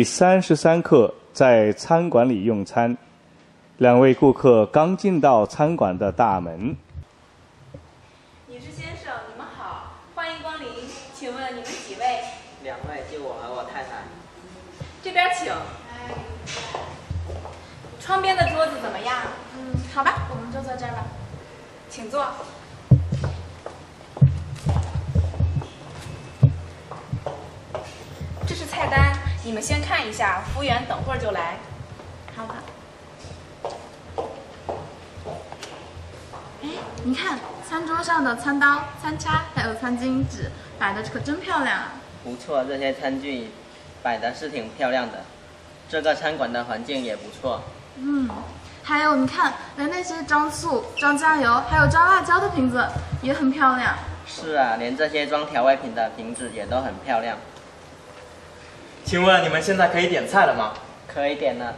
第三十三课在餐馆里用餐，两位顾客刚进到餐馆的大门。女士、先生，你们好，欢迎光临。请问你们几位？两位，就我和我太太。这边请。窗边的桌子怎么样？嗯，好吧，我们就坐这儿吧。请坐。你们先看一下，服务员等会儿就来。好的。哎，你看，餐桌上的餐刀、餐叉还有餐巾纸摆的可真漂亮啊！不错，这些餐具摆的是挺漂亮的。这个餐馆的环境也不错。嗯，还有你看，连那些装醋、装酱油还有装辣椒的瓶子也很漂亮。是啊，连这些装调味品的瓶子也都很漂亮。请问你们现在可以点菜了吗？可以点了。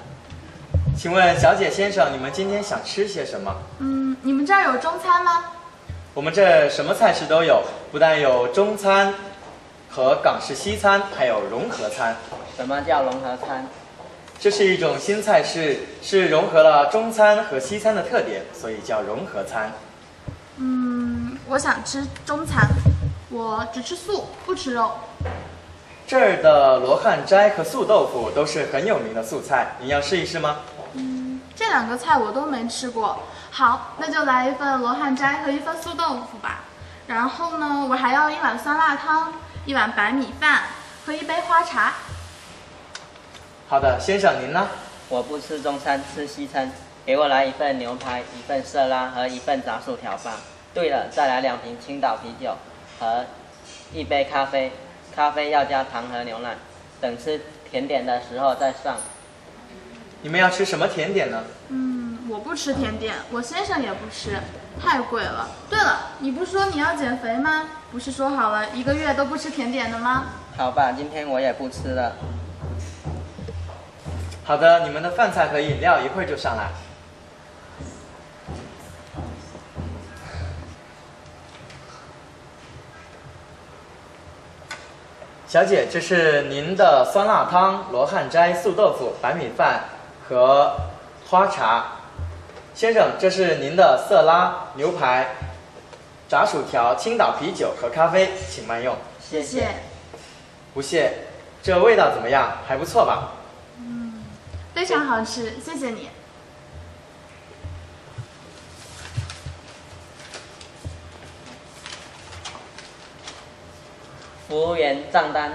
请问小姐先生，你们今天想吃些什么？嗯，你们这儿有中餐吗？我们这什么菜式都有，不但有中餐和港式西餐，还有融合餐。什么叫融合餐？这是一种新菜式，是融合了中餐和西餐的特点，所以叫融合餐。嗯，我想吃中餐，我只吃素，不吃肉。这儿的罗汉斋和素豆腐都是很有名的素菜，您要试一试吗？嗯，这两个菜我都没吃过。好，那就来一份罗汉斋和一份素豆腐吧。然后呢，我还要一碗酸辣汤，一碗白米饭和一杯花茶。好的，先生您呢？我不吃中餐，吃西餐。给我来一份牛排，一份色拉和一份炸薯条吧。对了，再来两瓶青岛啤酒和一杯咖啡。咖啡要加糖和牛奶，等吃甜点的时候再上。你们要吃什么甜点呢？嗯，我不吃甜点，我先生也不吃，太贵了。对了，你不是说你要减肥吗？不是说好了一个月都不吃甜点的吗？好吧，今天我也不吃了。好的，你们的饭菜和饮料一会儿就上来。小姐，这是您的酸辣汤、罗汉斋、素豆腐、白米饭和花茶。先生，这是您的色拉、牛排、炸薯条、青岛啤酒和咖啡，请慢用。谢谢。不谢。这味道怎么样？还不错吧？嗯，非常好吃，谢谢你。服务员，账单。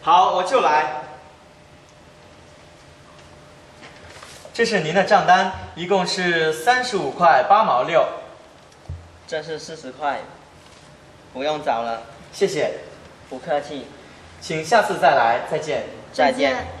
好，我就来。这是您的账单，一共是三十五块八毛六。这是四十块，不用找了。谢谢。不客气。请下次再来，再见。再见。